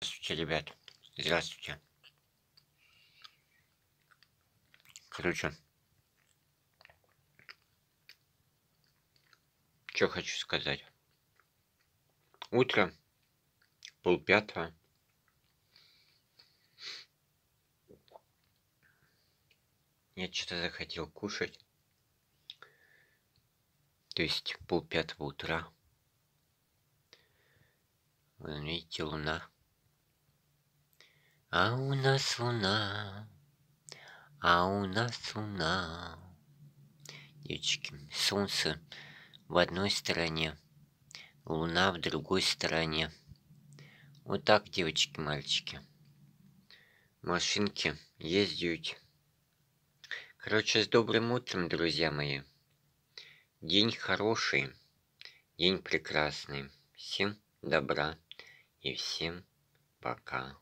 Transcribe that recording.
Здравствуйте, ребят. Здравствуйте. Короче, что хочу сказать. Утро, полпятого. Я что-то захотел кушать. То есть полпятого утра. Вон, видите, луна. А у нас луна. А у нас луна. Девочки, солнце в одной стороне, луна в другой стороне. Вот так, девочки, мальчики. Машинки ездят. Короче, с добрым утром, друзья мои. День хороший, день прекрасный. Всем добра и всем пока.